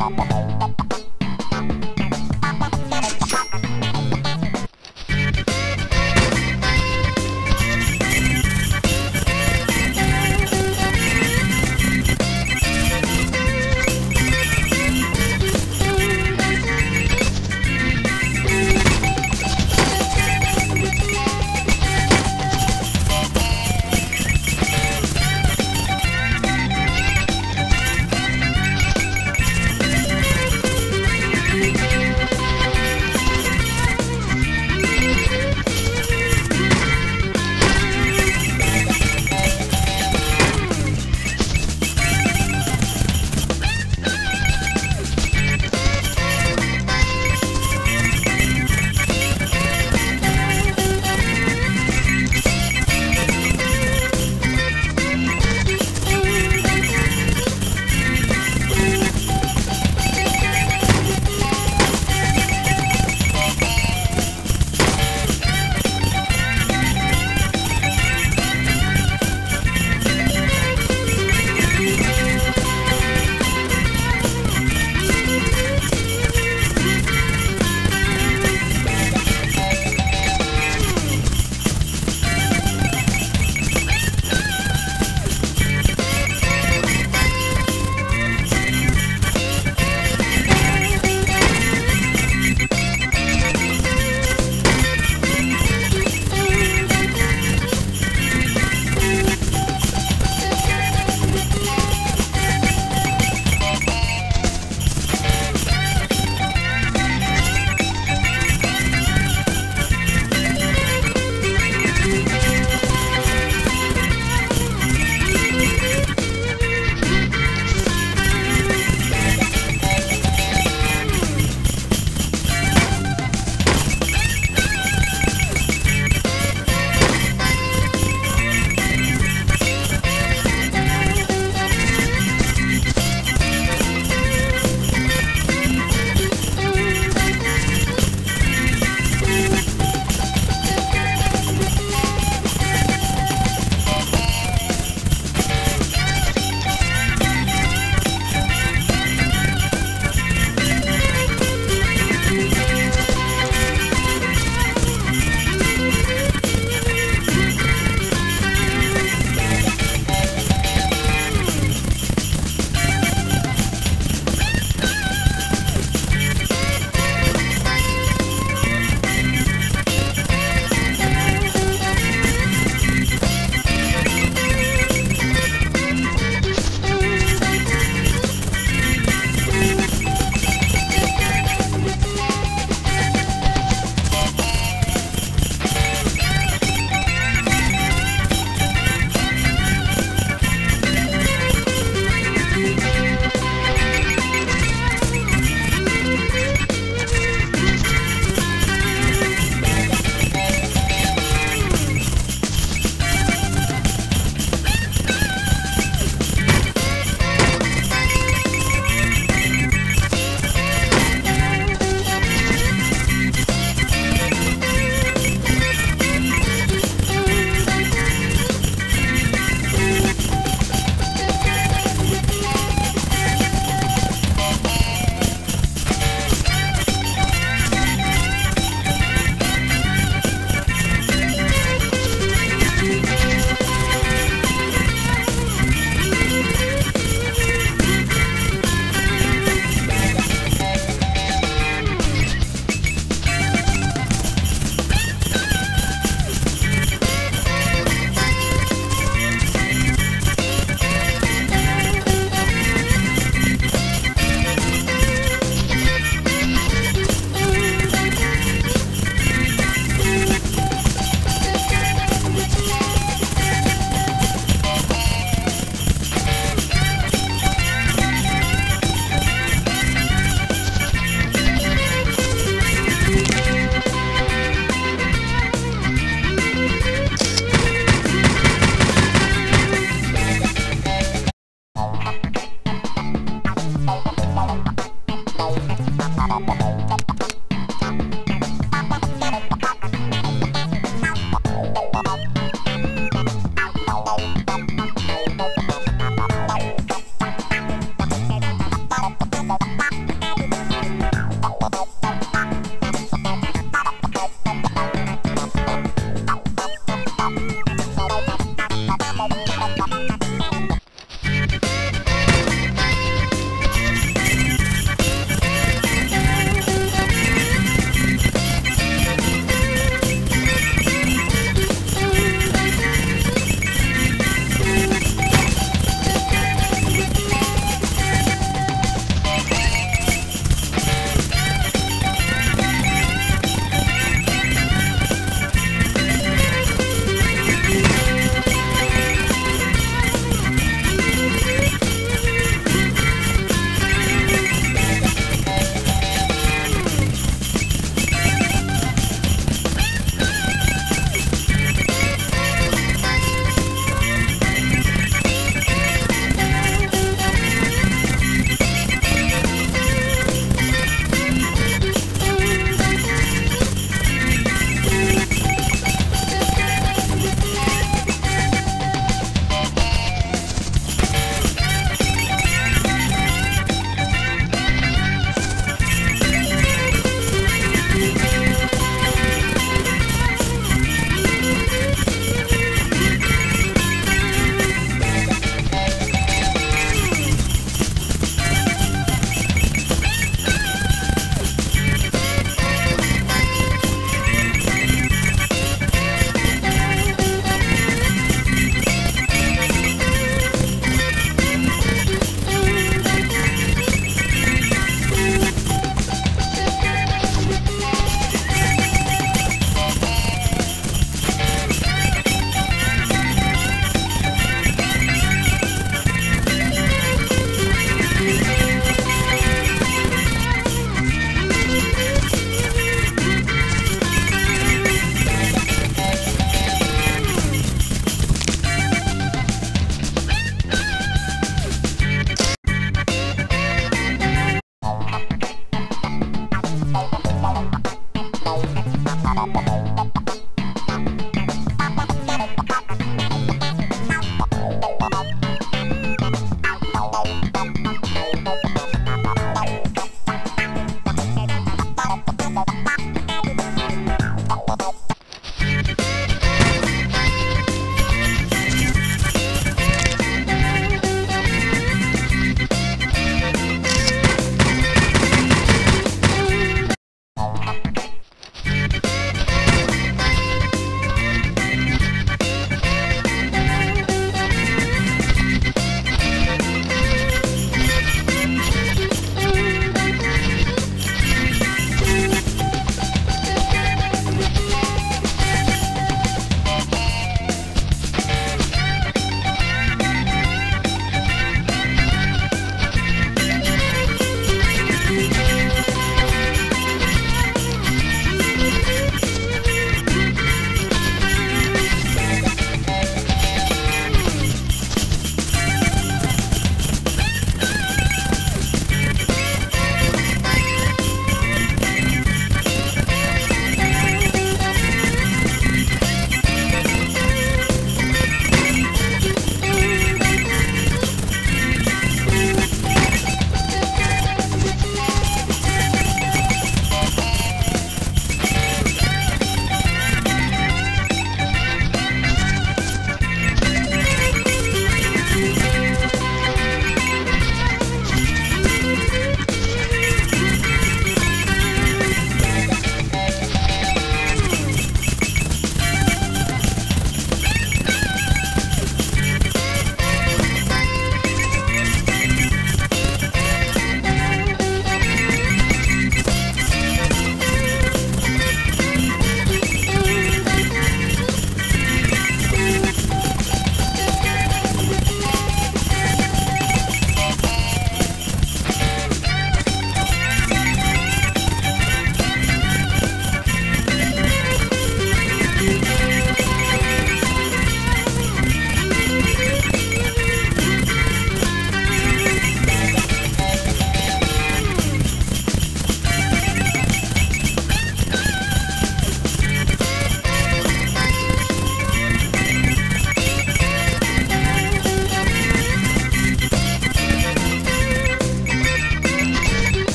Bye-bye.